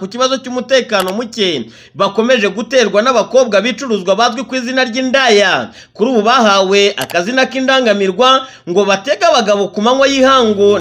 ku kibazo cy'umutekano muke bakomeje guterwa n'abakobwa bicuruzwa bazwi ku izina ry'indaya. Kuri ubu bahawe akazina k'indangamirwa ngo batege abagabo ku manywa y'ihangu.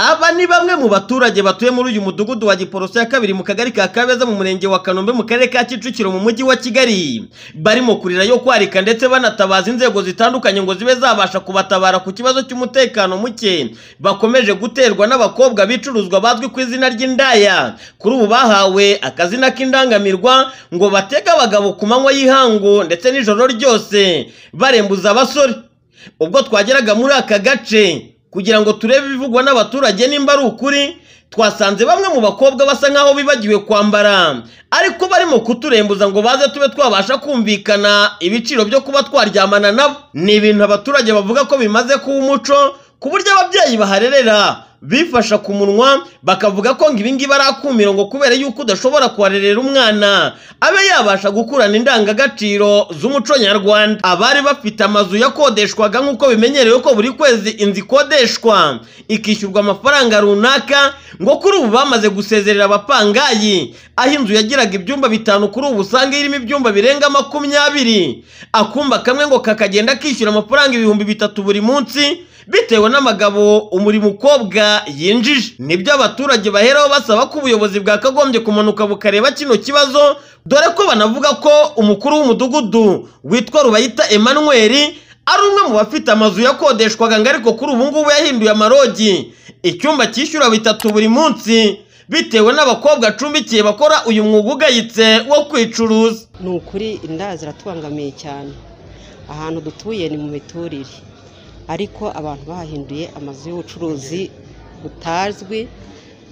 Aba ni bamwe mu baturage batuye muri uyu mudugudu wa Giporoso ya kabiri mu kagari ka Kabeza mu murenge wa Kanombe mu karere ka Kicukiro mu mujyi wa Kigali. Barimo kurira yo kwarika ndetse banatabaza inzego zitandukanye ngo zibe zabasha kubatabara ku kibazo cy'umutekano muke. Bakomeje guterwa n'abakobwa bicuruzwa bazwi ku izina ry'indaya. Kuri ubu bahawe akazina k'indangamirwa ngo batege abagabo ku manywa y'ihangu ndetse n'ijoro ryose. Barembuza abasore. Ubwo twageraga muri aka gace. Kugira ngo turebe ibivugwa n'abaturage nimba ari ukuri twasanze bamwe mu bakobwa basa nk'aho bibagiwe kwambara. Ariko barimo kuturembuza ngo baze tube twabasha kumvikana ibiciro byo kuba twaryamana nabo. Ni ibintu abaturage bavuga ko bimaze kuba umuco ku buryo ababyeyi baharerera. Bifasha ku munwa bakavuga ko ngo ibingibi ari akumiro ngo kubera yuko udashobora kuharerera umwana abe yabasha gukurana indangagaciro z'umuco nyarwanda. Abari bafite amazu yakodeshwaga nk'uko bimenyerewe ko buri kwezi inzu ikodeshwa. Ikishyurwa amafaranga runaka ngo kuri ubu bamaze gusezerera abapangayi. Aho inzu yagiraga ibyumba bitanu kuri ubu usanga irimo ibyumba birenga makumyabiri. Akumba kamwe ngo kakagenda kishyura amafaranga ibihumbi bitatu buri munsi bitewe n'amagabo umuri mukobwa yinjije. Nibyo abaturage baheraho basaba ko ubuyobozi bwakagombye kumanuka bukareba kino kibazo dore ko banavuga ko umukuru w'umudugudu witwa rubayita Emmanuel ari umwe mu bafite amazu yakodeshwaga ngo ariko kuri ubu ngubu yahinduye amarogi. Icyumba cyishyura bitatu buri munsi bitewe n'abakobwa acumbikiye bakora uyu mwuga ugayitse wo kwicuruza. Ni ukuri inda ziratubangamiye cyane. Ahantu dutuye ni mu miturire. Ariko abantu bahahinduye amazu y'ubucuruzi butazwi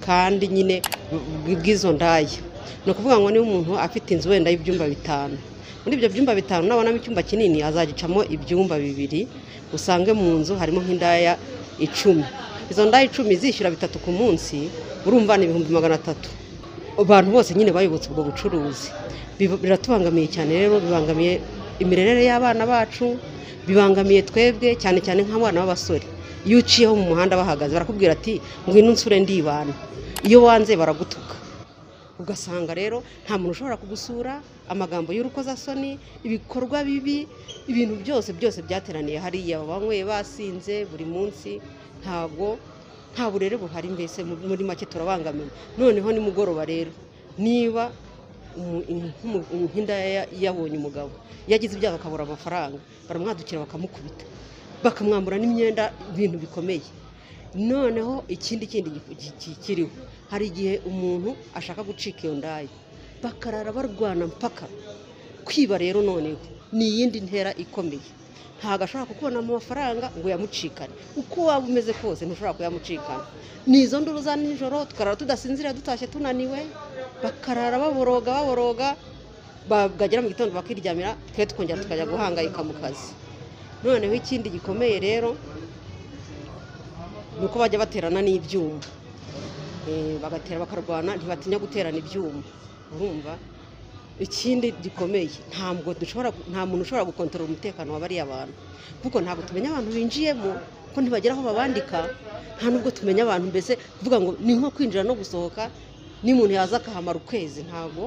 kandi nyine bw'izo ndaya ni ukuvuga ngo niba umuntu afite inzu wenda y'ibyumba bitanu. Muri ibyo byumba bitanu nabonamo icyumba kinini azagicamo ibyumba bibiri usange mu nzu harimo nk'indaya icumi. Izo ndaya icumi zishyura bitatu ku munsi urumva ni ibihumbi magana atatu. Abantu bose nyine bayobotse ubwo bucuruzi. Biratubangamiye cyane rero bibangamiye imirerere y'abana bacu bibangamiye twebwe cyane cyane nk'abana b'abasore iyo uciyeho mu muhanda bahagaze barakubwira ati ngwino unsure ndibana. Iyo wanze baragutuka. Ugasanga rero nta muntu ushobora kugusura amagambo y'urukozasoni ibikorwa bibi ibintu byose byose byateraniye hariya. Banyweye basinze buri munsi. Ntabwo nta burere buhari mbese muri make turabangamiwe noneho nimugoroba rero. Niba nk'indaya yabonye umugabo. Yagize ibyago akabura amafaranga. Baramwadukira bakamukubita. Bakamwambura n'imyenda ibintu bikomeye. Noneho ikindi kindi kiriho. Hari igihe umuntu ashaka gucika iyo ndaya bakarara barwana mpaka. Kwiba rero noneho. Ni iyindi ntera ikomeye. Ntabwo ashobora kukubona mu mafaranga ngo yamucikane. Uko waba umeze kose ntushobora kuyamucikana. Ni izo nduru za nijoro tukarara tudasinzira dutashye tunaniwe bakarara baboroga baboroga bagera mu gitondo bakiryamira twe tukongera tukajya guhangayika mu kazi. Noneho ikindi gikomeye rero ni uko bajya baterana n'ibyuma. Bagatera bakarwana ntibatinya guterana ibyuma. Urumva? Ikindi gikomeye ntabwo dushobora nta muntu ushobora gukontorora umutekano wa bariya bantu. Kuko ntabwo tumenya abantu binjiyemo ko ntibagera aho babandika nta nubwo tumenya abantu mbese kuvuga ngo ni nko kwinjira no gusohoka n'umuntu yaza akahamara ukwezi ntabwo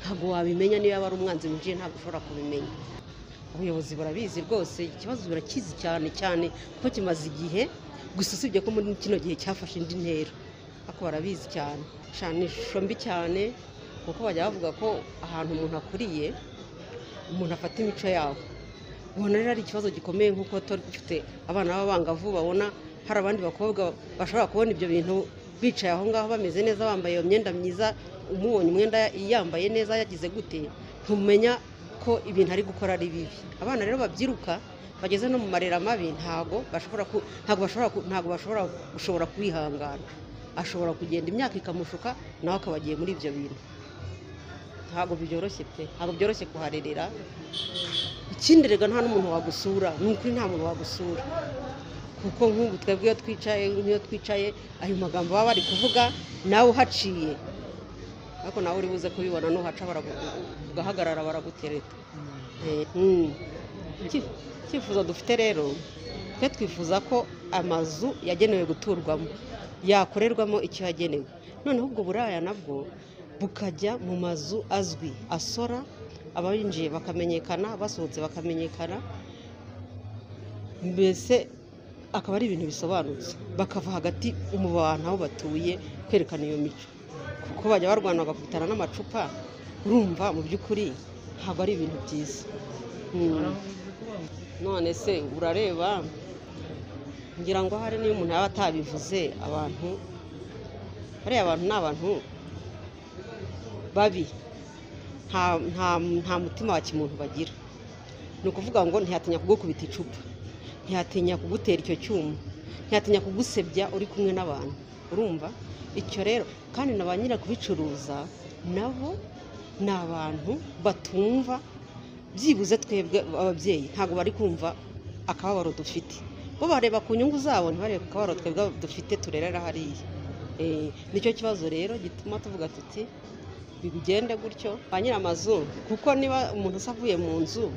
ntabwo wabimenya niba ari umwanzi winjiye ntabwo ushobora kubimenya. Ubuyobozi burabizi rwose ikibazo birakizi cyane cyane kuko kimaze igihe gusa usibye ko muri kino gihe cyafashe indi ntera. Ariko barabizi cyane cyane ishusho mbi cyane. Kuko bajya bavuga ko ahantu umuntu akuriye umuntu afata imico yaho ubona rero ari ikibazo gikomeye nk'uko dufite abana b'abangavu babona hari abandi bakobwa bashobora kubona ibyo bintu bicaye aho ngaho bameze neza bambaye iyo myenda myiza umubonye umwenda yambaye neza yagize gute? Ntumenya ko ibintu ari gukora ari bibi. Abana rero babyiruka bageze no mu marera mabi ntabwo bashobora ntabwo bashobora gushobora kwihangana. Ashobora kugenda imyaka ikamushuka nawe akaba agiye muri ibyo bintu. Ntabwo byoroshye pe ntabwo byoroshye kuharerera. Ikindi rega nta n'umuntu wagusura ni ukuri nta muntu wagusura. Kuko nk'ubu twebwe iyo twicaye nk'iyo twicaye ayo magambo baba bari kuvuga nawe uhaciye. Ariko nawe uri buze kubibona nuhaca ugahagarara baragutereta. Eh, mm. Icyi- icyifuzo dufite rero twe twifuza ko amazu yagenewe guturwamo yakorerwamo icyo yagenewe. Noneho ubwo buraya nabwo bukajya mu mazu azwi asora abinjiye bakamenyekana basohotse bakamenyekana mbese akaba ari ibintu bisobanutse. Bakava hagati mu bantu aho batuye kwerekana iyo mico. Kuko bajya barwana bagakubitana n'amacupa urumva mu by'ukuri ntabwo ari ibintu byiza. Mm. none se urareba ngira ngo hari n'iyo umuntu yaba atabivuze abantu bariya abantu ni abantu babi. Nta mutima wa kimuntu bagira. Ni ukuvuga ngo ntiyatinya kugukubita icupa. Ntiyatinya kugutera icyo cyuma. Ntiyatinya kugusebya uri kumwe n'abantu. Urumva? Icyo rero kandi na ba nyiri kubicuruza nabo ni abantu batumva byibuze twebwe ababyeyi. Ntabwo bari kumva akababaro dufite. Bo bareba ku nyungu zabo ntibarebe ku kababaro twebwe dufite turerera hariya. Eh, ni cyo kibazo rero gituma tuvuga tuti bigende gutyo ba nyir'amazu kuko niba umuntu asa avuye mu nzu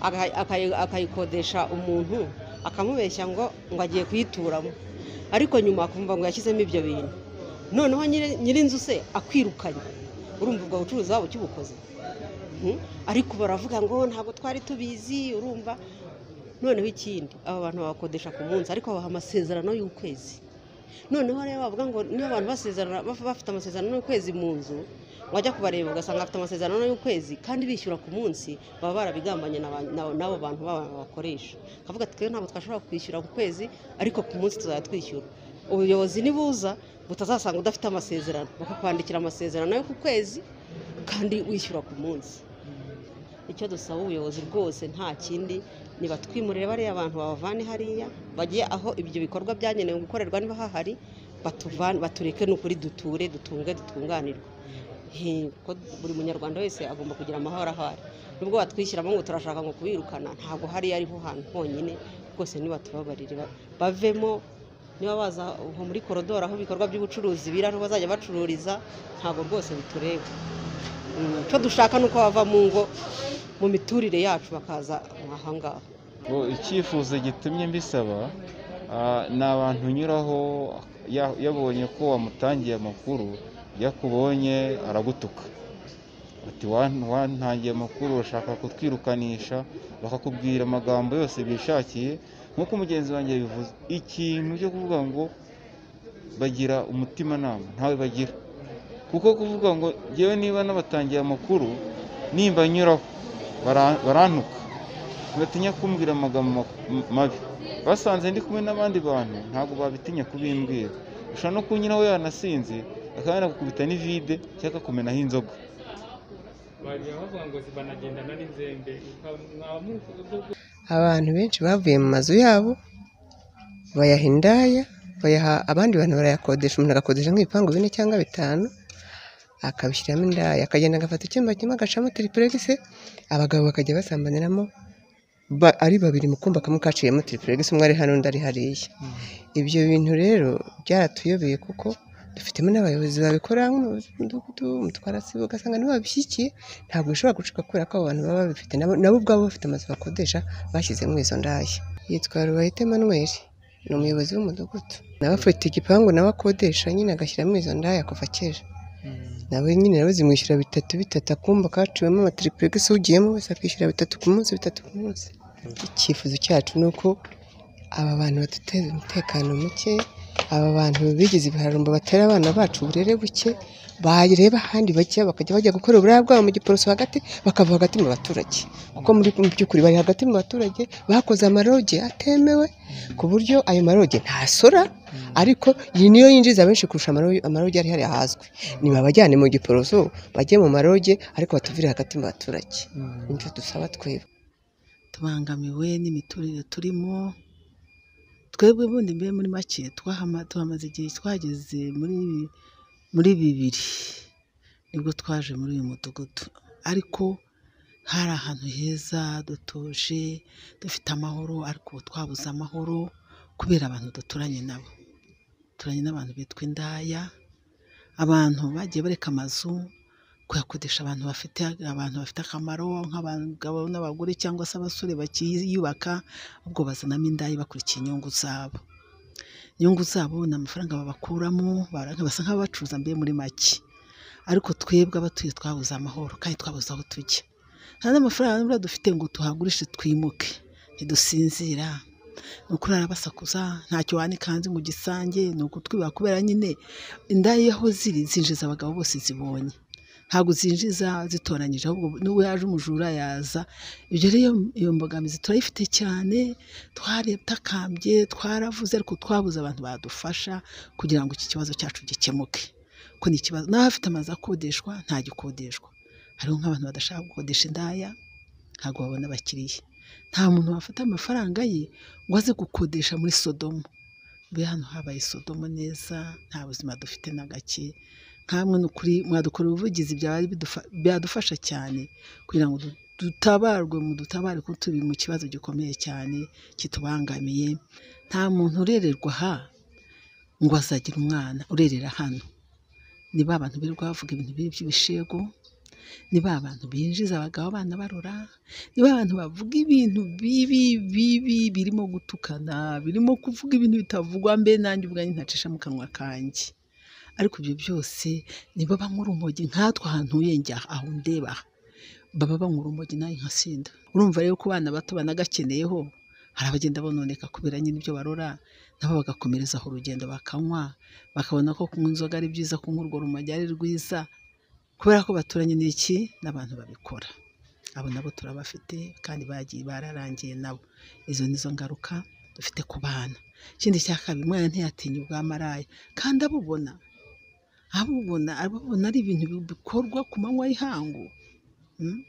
aka- akayi- akayikodesha umuntu akamubeshya ngo ngo agiye kuyituramo. Ariko nyuma akumva ngo yashyizemo ibyo bintu. Noneho nyiri- nyir'inzu se akwirukanye. Urumva ubwo bucuruzi waba ukibukoze. Mhm. ariko baravuga ngo ntabwo twari tubizi urumva. Noneho ikindi aba bantu babakodesha ku munsi ariko babaha amasezerano y'ukwezi. Noneho rero bavuga ngo niba abantu basezerana baf- bafite amasezerano y'ukwezi mu nzu wajya kubareba ugasanga bafite amasezerano y'ukwezi kandi bishyura ku munsi baba barabigambanye na ba- na- n'abo bantu baba bakoresha kavuga ati twebwe ntabwo twashobora kwishyura ku kwezi ariko ku munsi tuzajya twishyura ubuyobozi nibuza butazasanga udafite amasezerano. Bakakwandikira amasezerano yo ku kwezi kandi wishyura ku munsi. Icyo dusaba ubuyobozi rwose nta kindi. Nibatwimurire bariya abantu babavane hariya bajye aho ibyo bikorwa byagenewe gukorerwa niba hahari batureke n'ukuri duture dutunge dutunganirwe. Kuko buri munyarwanda wese agomba kugira amahoro ahari. Nubwo batwishyiramo ngo turashaka ngo kubirukana ntabwo hariya ariho hantu honyine rwose nibatubabarire. Ba- bavemo niba baza aho muri korodoro aho ibikorwa by'ubucuruzi biri aho bazajya bacururiza ntabwo rwose bitureba. Mm, icyo dushaka ni uko bava mu ngo mu miturire yacu bakaza aha ngaha. Icyifuzo gitumye mbisaba ah, ni abantu unyuraho ya- yabonye ko wamutangiye amakuru yakubonye aragutuka. Ati "Wan- wantangiye amakuru urashaka kutwirukanisha? Bakakubwira amagambo yose bishakiye. Nk'uko mugenzi wanjye yabivuze ikintu cyo kuvuga ngo bagira umutimanama. Ntawe bagira. Kuko kuvuga ngo ngewe niba nabatangiye amakuru nimba nyuraho. Bara- barantuka ntibatinya kumbwira amagambo ma- mabi. Basanze ndi kumwe n'abandi bantu ntabwo babitinya kubimbwira. Ushobora no kunyuraho yanasinze akaba yanagukubita n'ivide cyangwa akakumenaho inzoga. Abantu benshi bavuye mu mazu yabo bayaha indaya bayaha abandi bantu barayakodesha umuntu agakodesha nk'ibipangu bine cyangwa bitanu akabishyiramo indaya akagenda agafata icyumba kimwe agacamo tiripuregisi abagabo bakajya basambaniramo ba- ari babiri mu kumba kamwe kaciyemo tiripuregisi umwe ari hano undi ari hariya. Ibyo bintu rero byaratuyobeye kuko dufitemo n'abayobozi babikora nk'umuyobozi w'umudugudu umutwarasibo ugasanga nibo babishyigikiye ntabwo bishobora gucika kubera ko abo bantu baba babifite. Nabo nabo ubwabo bafite amazu bakodesha bashyizemo izo ndaya yitwa Rubayite Emmanuel ni umuyobozi w'umudugudu. Nawe afite igipangu nawe akodesha nyine agashyiramo izo ndaya kuva kera. Nawe nyine nawe zimwishyura bitatu bitatu akumba kaciwemo amatiripurigisi ugiyemo wese akishyura bitatu ku munsi bitatu ku munsi. Icyifuzo cyacu ni uko aba bantu baduteza umutekano muke aba bantu bigize ibiharumbo batera abana bacu uburere buke bareba ahandi bajya bakajya bajya gukora uburaya bwabo mu giporoso hagati bakava hagati mu baturage. Kuko muri mu by'ukuri bari hagati mu baturage bakoze amaroge atemewe ku buryo ayo maroge ntasora ariko iyi niyo yinjiza benshi kurusha amaroge ari hariya hazwi. Nibabajyane mu giporoso bajye mu maroge ariko batuvire hagati mu baturage. Nicyo dusaba twebwe. Tubangamiwe n'imiturire turimo. Twebwe bundi mbere muri make tuhamaze igihe twageze muri bibiri. Nibwo twaje muri uyu mudugudu. Ariko hari ahantu heza dutuje dufite amahoro ariko ubu twabuze amahoro kubera abantu duturanye nabo. Duturanye n'abantu bitwa indaya. Abantu bagiye bareka amazu kuyakodesha abantu bafite abantu bafite akamaro nk'abagabo n'abagore cyangwa se abasore bakiyubaka ahubwo bazanamo indaya bakurikiye inyungu zabo. Inyungu zabo ni amafaranga babakuramo basa nk'ababacuruza mbe muri make. Ariko twebwe abatuye twabuze amahoro kandi twabuze aho tujya. Nta n'amafaranga dufite ngo tuhagurishe twimuke ntidusinzira. Ni ukurara basakuza ntacyo wanika hanze ngo ugisange ni ukutwiba kubera nyine indaya aho ziri zinjiza abagabo bose zibonye. Ntabwo zinjiza zitoranyije ahubwo n'uwo yaje umujura yaza. Ibyo rero iyo mbogamizi turayifite cyane twaratakambye twaravuze ariko twabuze abantu badufasha kugira ngo iki kibazo cyacu gikemuke. Ko ni ikibazo naho afite amazu akodeshwa ntagikodeshwa hariho nk'abantu badashaka gukodesha indaya ntabwo babona abakiriya. Nta muntu wafata amafaranga ye ngo aze gukodesha muri sodomo mbe hano habaye sodomo neza nta buzima dufite na gake. Nkamwe ni ukuri mwadukora ubuvugizi byaba byadufasha cyane kugira ngo du- dutabarwe mu dutabare kuko turi mu kibazo gikomeye cyane kitubangamiye. Nta muntu urererwa aha ngo azagira umwana urerera hano. Ni ba bantu birirwa bavuga ibintu by'ibishego ni ba bantu binjiza abagabo abana barora ni ba bantu bavuga ibintu bibi bibi birimo gutukana birimo kuvuga ibintu bitavugwa mbe nanjye ubwanjye ntacisha mu kanwa kanjye. Ariko ibyo byose nibo banywa urumogi. Nkatwe ahantu njya aho ndeba. Baba banywa urumogi nawe nkasinda urumva rero ko abana bato banagakeneyeho hari abagenda bononeka kubera nyine ibyo barora nabo bagakomerezaho urugendo bakanywa bakabona ko kunywa inzoga ari byiza kunywa urwo rumogi ari rwiza kubera ko baturanye n'iki? N'abantu babikora. Abo nabo turabafite kandi bagiye bararangiye nabo. Izo nizo ngaruka dufite ku bana. Ikindi cya kabiri umwana ubwa maraya. Kandi abubona abubona abubona ari ibintu bikorwa ku manywa y'ihangu Mm?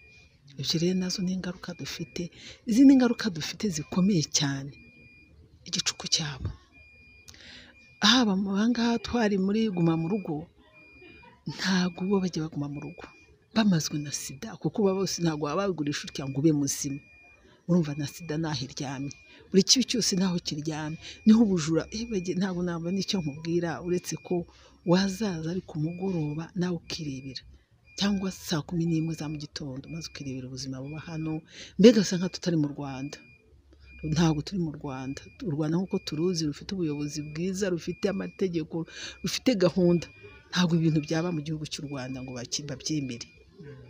ibyo rero na zo ni ingaruka dufite izindi ngaruka dufite zikomeye cyane igicuku cyabo. Haba mu bangaha twari muri guma mu rugo ntabwo bo bajya baguma mu rugo bamazwe na sida kuko baba bose ntabwo baba babigurisha utya ngo ube muzima. Urumva na sida naho iryamye buri kibi cyose naho kiryamye. Niho ubujura eh, ntabwo nabona icyo nkubwira uretse ko wazaza ari ku mugoroba nawe ukirebera cyangwa saa kumi n'imwe za mu gitondo maze ukirebera ubuzima buba hano mbega usa nka tutari mu rwanda. Ntabwo turi mu rwanda. U rwanda nk'uko turuzi rufite ubuyobozi bwiza rufite amategeko rufite gahunda. Ntabwo ibintu byaba mu gihugu cy'u rwanda ngo babyemere.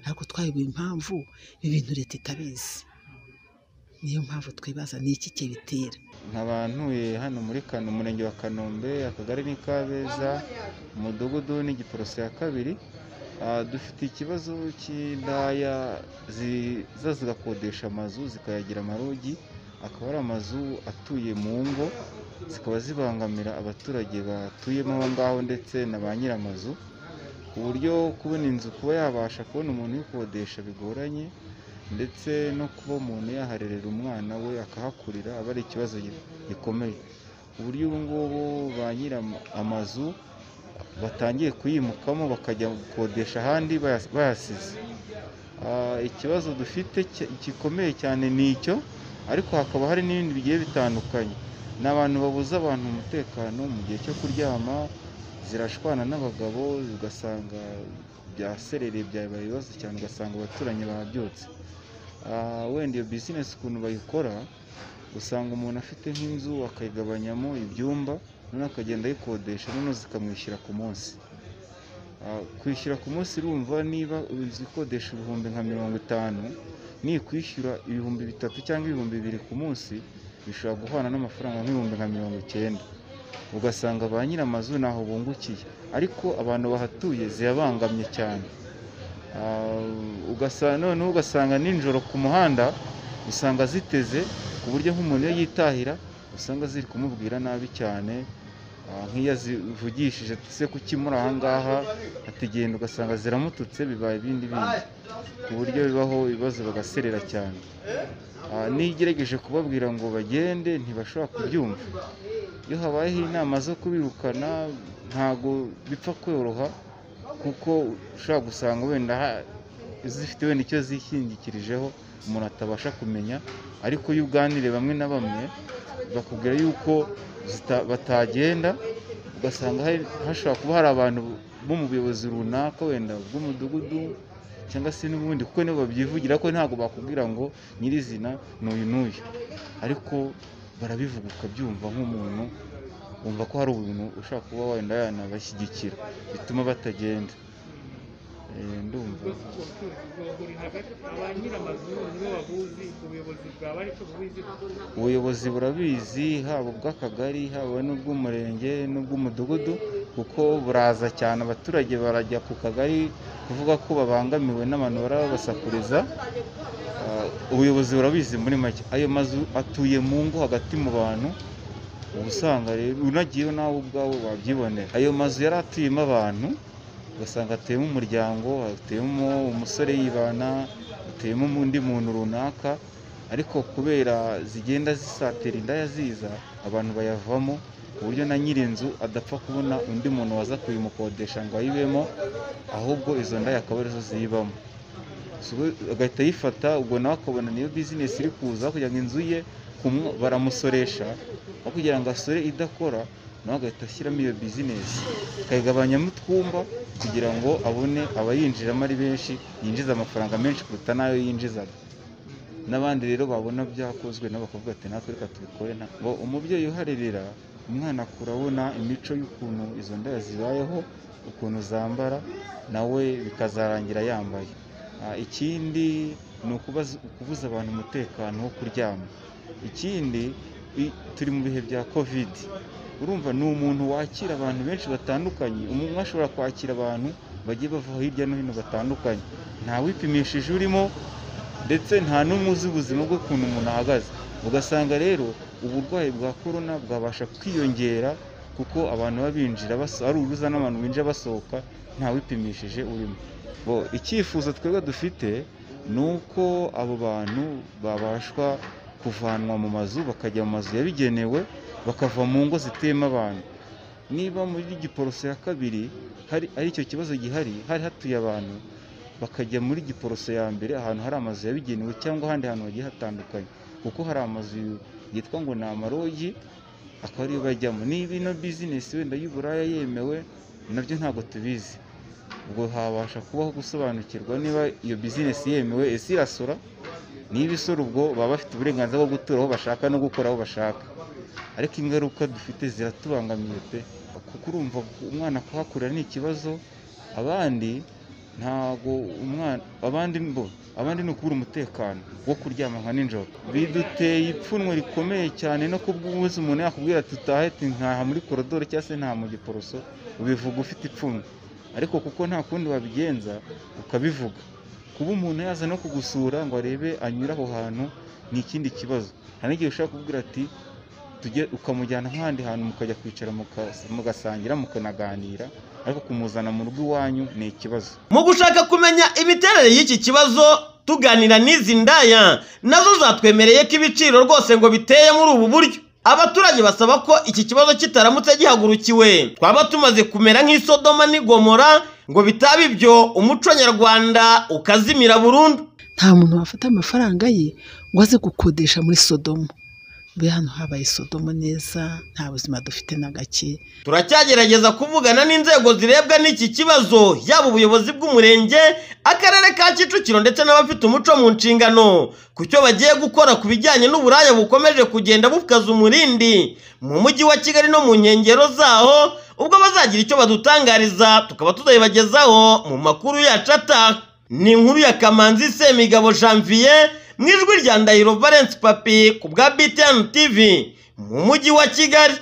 Ariko twayoboye impamvu ibi bintu leta itabizi. Niyo mpamvu twibaza ni iki kibitera ntuye hano muri kano umurenge wa kanombe akagari ni kabeza umudugudu n'igiporoso ya kabiri. Ah, dufite ikibazo cy'indaya ziza zigakodesha amazu zikayagira amarogi. Akaba ari amazu atuye mu ngo zikaba zibangamira abaturage batuyemo aho ngaho ndetse na ba nyir'amazu. Ku buryo kubona inzu kuba yabasha kubona umuntu uyikodesha bigoranye ndetse no kuba umuntu yaharerera umwana we akahakurira aba ari ikibazo gi- gikomeye. Ku buryo ubu ngubu ba nyir'amazu batangiye kuyimukamo bakajya gukodesha ahandi bayas- bayasize. Ah, ikibazo dufite gikomeye cyane ni icyo ariko hakaba hari n'ibindi bigiye bitandukanye. Ni abantu babuza abantu umutekano mu gihe cyo kuryama zirashwana n'abagabo ugasanga byaserereye byabaye ibibazo cyane ugasanga abaturanyi babyutse wenda iyo bizinesi ukuntu bayikora usanga umuntu afite nk'inzu akayigabanyamo ibyumba noneho akagenda ayikodesha noneho zikamwishyura ku munsi. Ah, kwishyura ku munsi urumva niba inzu ikodesha ibihumbi nka mirongo itanu nikwishyura ibihumbi bitatu cyangwa ibihumbi bibiri ku munsi bishobora guhana n'amafaranga nk'ibihumbi nka mirongo icyenda. Ugasanga ba nyir'amazu ntaho bungukiye. Ariko abantu bahatuye zirabangamye cyane. Ah, noneho ugasanga nijoro ku muhanda usanga ziteze ku buryo nk'umuntu iyo yitahira usanga ziri kumubwira nabi cyane Ah, nk'iyo azivugishije se kuki muri aha ngaha? Atigenda ugasanga ziramututse bibaye ibindi bindi. Ku buryo bibaho ibibazo bagaserera cyane. Ah, n'iyo igerageje kubabwira ngo bagende ntibashobora kubyumva. Iyo habayeho inama zo kubirukana ntabwo bipfa koroha kuko ushobora gusanga wenda zifite wenda icyo zishingikirijeho umuntu atabasha kumenya. Ariko iyo uganiriye bamwe na bamwe bakubwira yuko batagenda ugasanga hashobora kuba hari abantu bo mu buyobozi runaka wenda bw'umudugudu cyangwa se n'ubundi kuko nibo babyivugira ko ntabwo bakubwira ngo nyirizina ni uyu n'uyu ariko barabivuga ukabyumva nk'umuntu wumva ko hari ubuntu ushobora kuba wenda yanabashyigikira. Bituma batagenda. Eh, ndumva. Ubuyobozi burabizi haba ubw'akagari haba n'ubw'umurenge n'ubw'umudugudu kuko buraza cyane abaturage barajya ku kagari kuvuga ko babangamiwe n'abantu barabasakuriza Ah, ubuyobozi burabizi muri make. Ayo mazu atuye mu ngo hagati mu bantu. Uba usanga rero unagiyeyo nawe ubwawe wabyibonera. Ayo mazu yari atuyemo abantu ugasanga atuyemo umuryango atuyemo umusore yibana atuyemo undi muntu runaka. Ariko kubera zigenda zisatira indaya ziza abantu bayavamo ku buryo na nyir'inzu adapfa kubona undi muntu waza kuyimukodesha ngo ayibemo ahubwo izo ndaya akaba ari zo ziyibamo. Agahita ayifata ubwo nawe akabona niyo bizinesi iri kuza kugira ngo inzu ye baramusoresha aho kugira ngo asore idakora nawe agahita ashyiramo iyo bizinesi akayigabanyamo utwumba kugira ngo abone abayinjiramo ari benshi yinjiza amafaranga menshi kuruta n'ayo yinjizaga. N'abandi rero babona byakozwe nabo bakavuga ati natwe reka tubikore ngo umubyeyi uharerera umwana akura abona imico y'ukuntu izo ndaya zibayeho ukuntu zambara nawe bikazarangira yambaye. Ah, ikindi ni ukubaza- kubuza abantu umutekano wo kuryama. Ikindi turi mu bihe bya kovidi urumva ni umuntu wakira abantu benshi batandukanye. Umwe ashobora kwakira abantu bagiye bava hirya no hino batandukanye. Nta wipimishije urimo ndetse nta n'umwe uzi ubuzima bwe ukuntu umuntu ahagaze. Ugasanga rero uburwayi bwa korona bwabasha kwiyongera kuko abantu baba binjira ari uruza n'abantu binjira basohoka nta wipimishije urimo. Icyifuzo twebwe dufite ni uko abo bantu babashwa kuvanwa mu mazu bakajya mu mazu yabigenewe bakava mu ngo zituyemo abantu. Niba muri giporoso ya kabiri ari icyo kibazo gihari hari hatuye abantu bakajya muri giporoso ya mbere ahantu hari amazu yabigenewe cyangwa ahandi hantu hagiye hatandukanye. Kuko hari amazu yitwa ngo ni amarogi akaba ariyo bajyamo. Niba ino bizinesi wenda y'uburaya yemewe na byo ntabwo tubizi. Ubwo habasha kubaho gusobanukirwa niba iyo bizinesi yemewe ese irasora niba isora ubwo baba bafite uburenganzira bwo gutura aho bashaka no gukora aho bashaka. Ariko ingaruka dufite ziratubangamiye pe. Kuko urumva umwana kuhakurira ni ikibazo abandi ntago umwana abandi bo abandi ni ukubura umutekano wo kuryama nka nijoro biduteye ipfunwe rikomeye cyane no kubw'umunsi umuntu yakubwira ati utahe ntaha muri korodoro cyangwa se ntaha mu giporoso. Ubivuga ufite ipfunwe. Ariko kuko nta kundi wabigenza ukabivuga. Kuba umuntu yaza no kugusura ngo arebe anyure aho hantu ni ikindi kibazo. Hari n'igihe ushobora kubwira ati ukamujyana nk'ahandi hantu mukajya kwicara mugasangira mukanaganira ariko kumuzana mu rugo iwanyu ni ikibazo. Mu gushaka kumenya imiterere y'iki kibazo tuganira n'izi ndaya na zo zatwemereye ko ibiciro rwose ngo biteye muri ubu buryo. Abaturage basaba ko iki kibazo kitaramutse gihagurukiwe. Twaba tumaze kumera nk'isodoma n'igomora ngo bitaba ibyo umuco nyarwanda ukazimira burundu. Nta muntu wafata amafaranga ye ngo aze gukodesha muri sodomo mbe hano habaye sodomo neza nta buzima dufite na gake. Turacyagerageza kuvugana n'inzego zirebwa n'iki kibazo yaba ubuyobozi bw'umurenge akarere ka kicukiro ndetse n'abafite umuco mu nshingano. Ku cyo bagiye gukora ku bijyanye n'uburaya bukomeje kugenda bukaza umurindi. Mu mujyi wa kigali no mu nkengero zaho ubwo bazagira icyo badutangariza tukaba tuzabibagezaho mu makuru yacu ataha ni inkuru ya kamanzi semigabo janvier mu ijwi rya ndahiro valence papi ku bwa btn tv mu mujyi wa kigali.